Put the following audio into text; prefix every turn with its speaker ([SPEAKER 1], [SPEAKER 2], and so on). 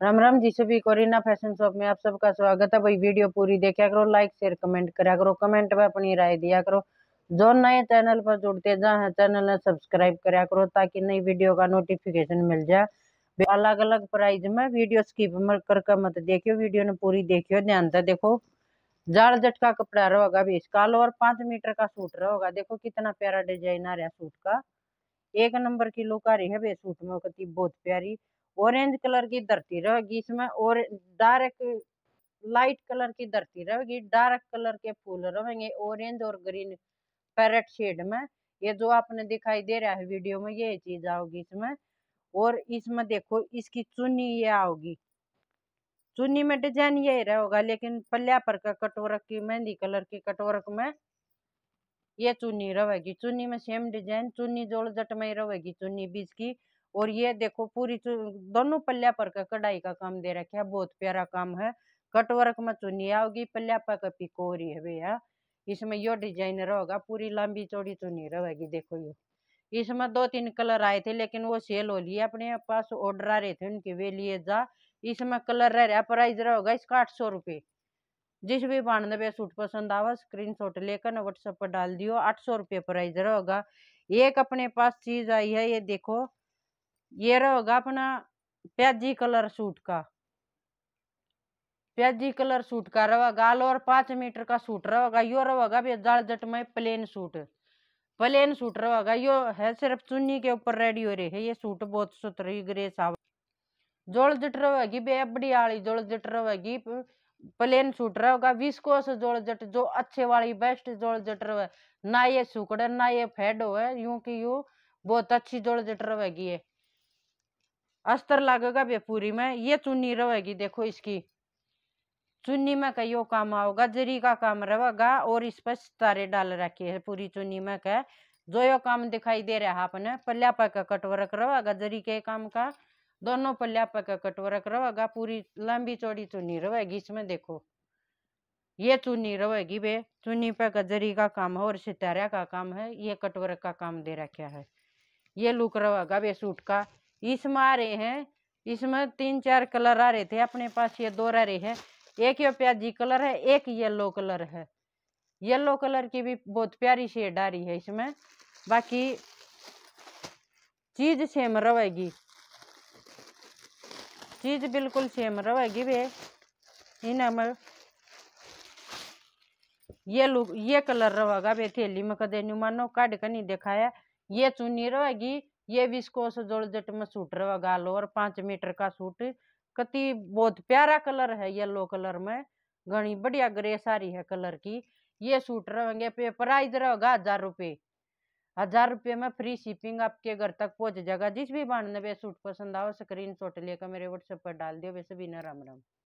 [SPEAKER 1] राम राम जी, सभी को Reena fashion shop में आप सबका स्वागत है। भाई वीडियो पूरी देखा करो लाइक शेयर कमेंट करा करो कमेंट में अपनी राय दिया करो। जो नए चैनल पर जुड़ते जहाँ चैनल ने सब्सक्राइब करा करो, ताकि नई वीडियो का नोटिफिकेशन मिल जाए। अलग अलग प्राइस में वीडियो स्किप करके मत देखियो, वीडियो ने पूरी देखियो, ध्यान से देखो। जाल जट का कपड़ा रहेगा भी काल और पाँच मीटर का सूट रहेगा। देखो कितना प्यारा डिज़ाइन आ रहा है सूट का। एक नंबर की लुक आ रही है वे सूट में बहुत प्यारी। ऑरेंज कलर की धरती रहेगी इसमें और डार्क लाइट कलर की धरती रहेगी। डार्क कलर के फूल रहेंगे ऑरेंज और ग्रीन पैरेट शेड में। ये जो आपने दिखाई दे रहा है वीडियो में, ये चीज़ आओगी इसमें। और इसमें देखो, इसकी चुन्नी ये आओगी। चुन्नी में डिज़ाइन ये रहेगा लेकिन पल्ला पर का कटोरक की, मेहंदी कलर की कटोरक में ये चुन्नी रहेगी। चुन्नी में सेम डिज़ाइन चुन्नी जोड़ जट में रहेगी, चुन्नी बीच की। और ये देखो पूरी दोनों पल्ला पर का कढ़ाई का काम दे रखे है, बहुत प्यारा काम है। कटवर्क में चुनी आओगी पल्ला पर का पिकोरी है भैया। इसमें यो डिज़ाइन रहेगा पूरी लंबी चौड़ी चुनी रहेगी, देखो यो। इसमें दो तीन कलर आए थे, लेकिन वो सेल हो लिए अपने पास, ऑर्डर आ रहे थे उनके, वे लिए जा। इसमें कलर रह रहा प्राइस रहेगा इसका आठ सौ रुपये जिस भी बानवे सूट पसंद आवा स्क्रीन शॉट लेकर ना व्हाट्सएप पर डाल दियो, आठ सौ रुपये प्राइस रहेगा एक अपने पास चीज़ आई है, ये देखो। ये रहेगा अपना प्याजी कलर सूट का। प्याजी कलर सूट का रहेगा और पाँच मीटर का सूट रहेगा, यो रहेगा भी जाल जट में प्लेन सूट। प्लेन सूट रहेगा, यो है सिर्फ़ चुन्नी के ऊपर रेडी हो रही है, ये सूट बहुत सुथरी ग्रे साव जोड़ जट रहेगी, बे बड़ी आली जोड़ जट रहेगी प्लेन सूट रहेगा, विस्कोस जोड़ जट जो अच्छे वाली बेस्ट जोड़ जट रहे ना ये सुकड़े, ना ये फेड हो यूँ की यूँ बहुत अच्छी जोड़ जट रहेगी ये। अस्तर लगेगा बे पूरी में। ये चुन्नी रहेगी, देखो इसकी। चुन्नी में कई काम आओगा, जरी का काम रहेगा और इस पर सितारे डाल रखे है पूरी चुन्नी में कह जो यो काम दिखाई दे रहा है अपने पल्ला का कटवर्क रहेगा, जरी के काम का। दोनों पल्ला का कटवर्क रहेगा, पूरी लंबी चौड़ी चुन्नी रहेगी इसमें, देखो। ये चुन्नी रहेगी बे, चुन्नी पे गजरी का काम है और सितारा का काम है, ये कटवर्क का काम दे रखा है। ये लुक रहेगा बे सूट का। इसमें आ रहे हैं। इसमें तीन चार कलर आ रहे थे। अपने पास ये दो रह रहे हैं। एक ये प्याजी कलर है, एक येलो कलर है। येलो कलर की भी बहुत प्यारी शेड आ रही है इसमें। बाकी चीज़ सेम रहेगी। चीज़ बिल्कुल सेम रहेगी वे इनमें ये लुक ये कलर रहेगा वे थैली में कदे नहीं मानो काट कर नहीं दिखाया। ये चुनी रहेगी। ये विस्कोस जोड़जट में सूट रहेगा और पाँच मीटर का सूट, कति बहुत प्यारा कलर है येलो कलर में घनी बढ़िया ग्रे सारी है कलर की। ये सूट रहेंगे पे प्राइस रहेगा हज़ार रुपये। हज़ार रुपये में फ्री शिपिंग आपके घर तक पहुँच जाएगा। जिस भी बांधने सूट पसंद आओ स्क्रीन शॉट लेकर मेरे व्हाट्सएप पर डाल दियो, वैसे भी न राम राम।